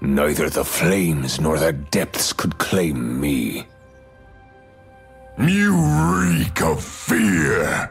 Neither the flames nor the depths could claim me. You reek of fear!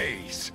face!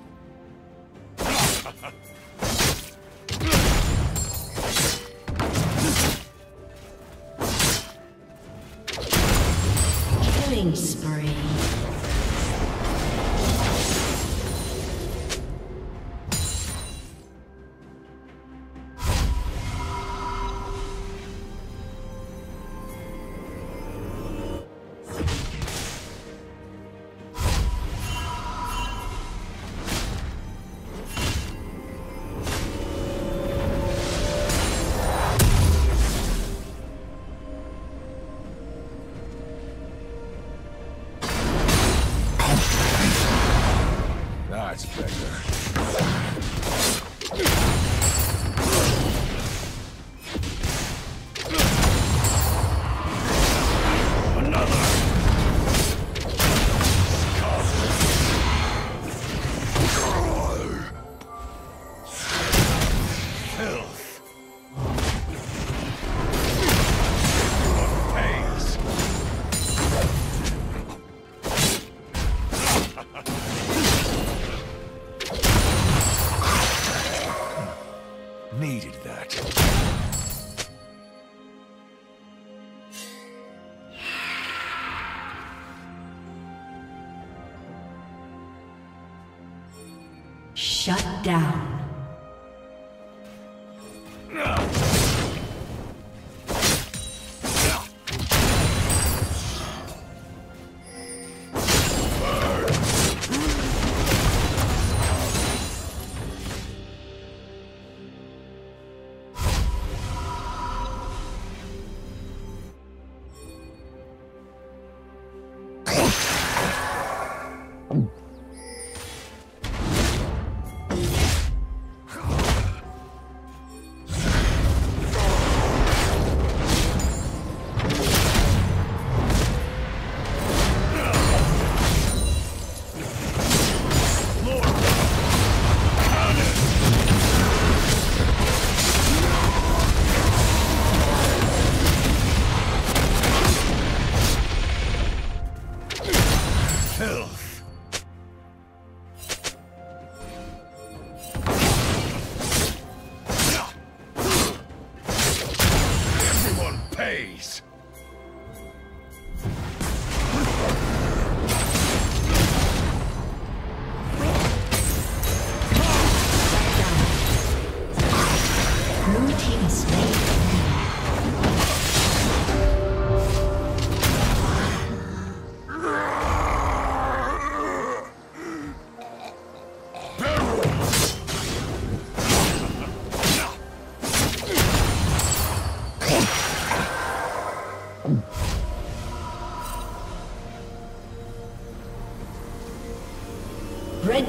Down.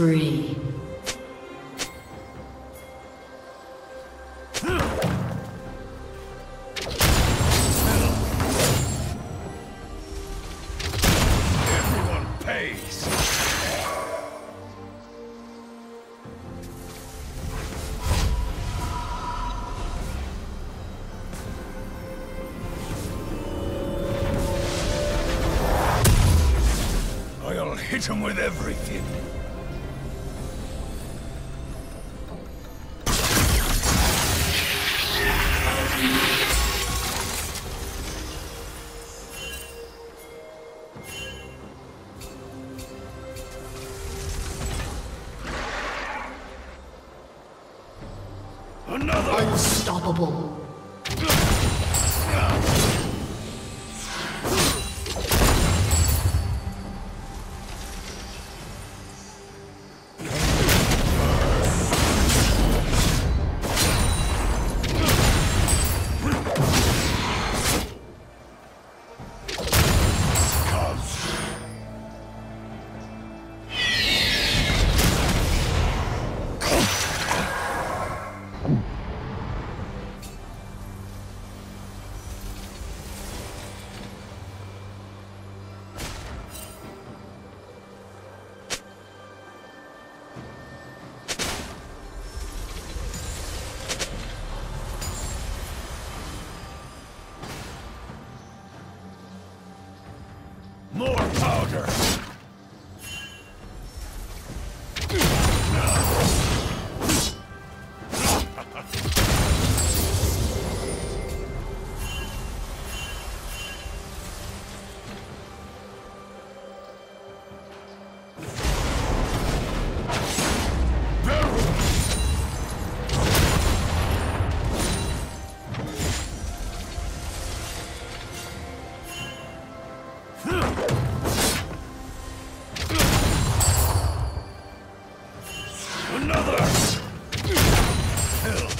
Spree. hit him with everything. Slaughter. Hell.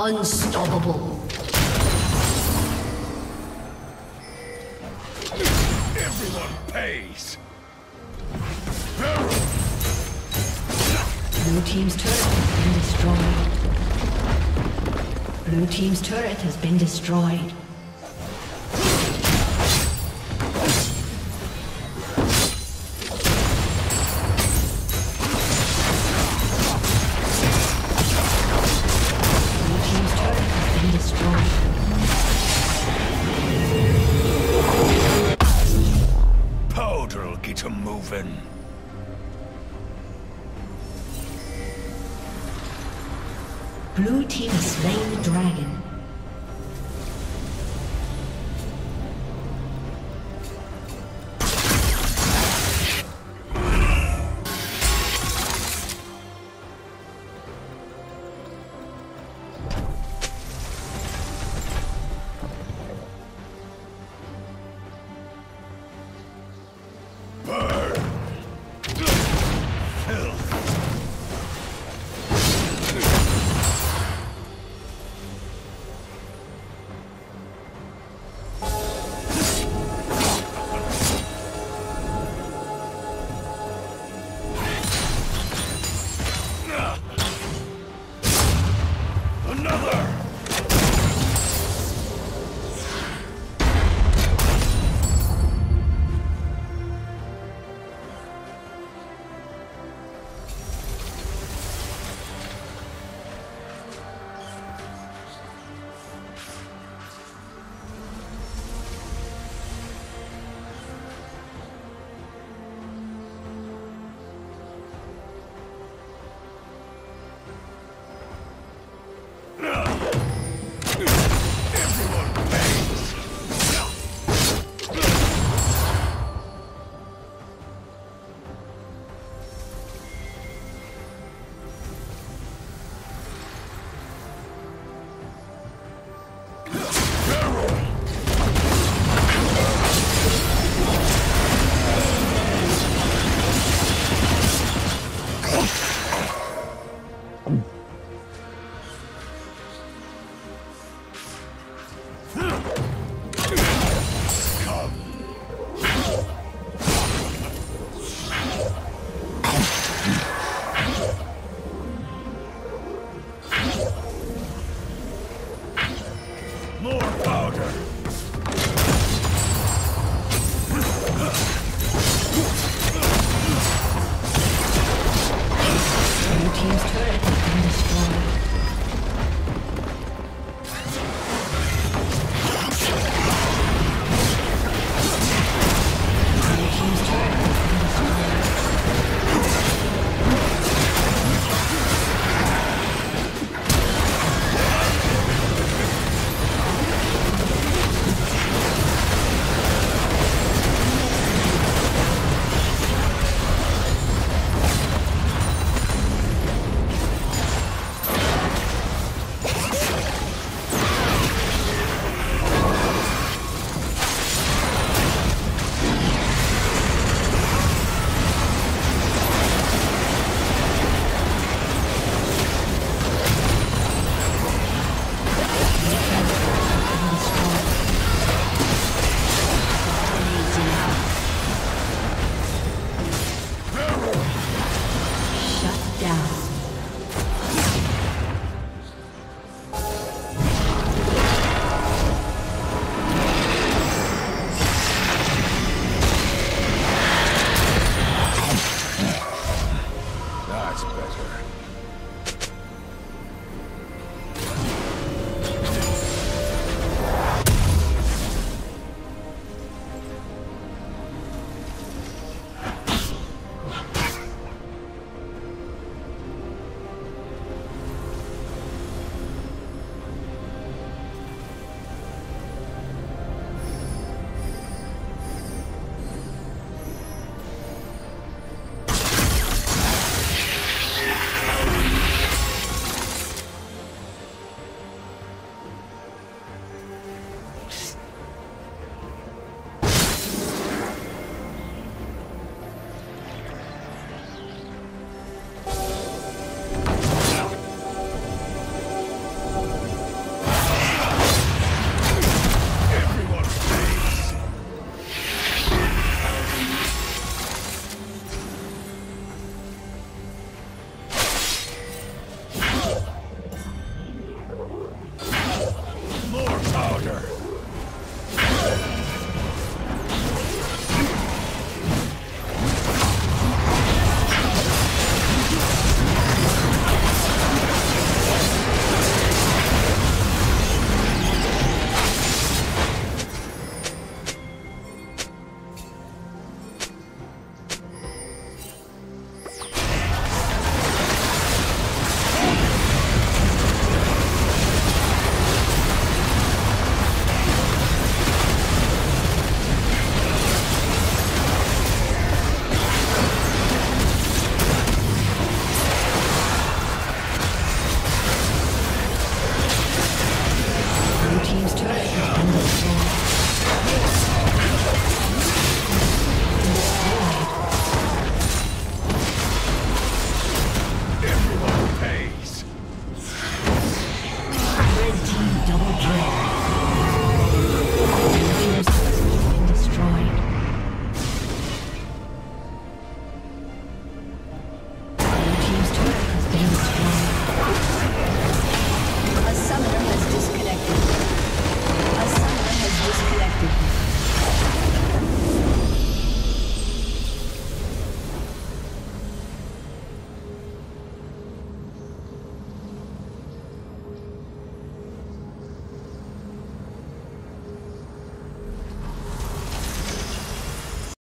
Unstoppable. Everyone pays. Blue Team's turret has been destroyed. Blue Team's turret has been destroyed.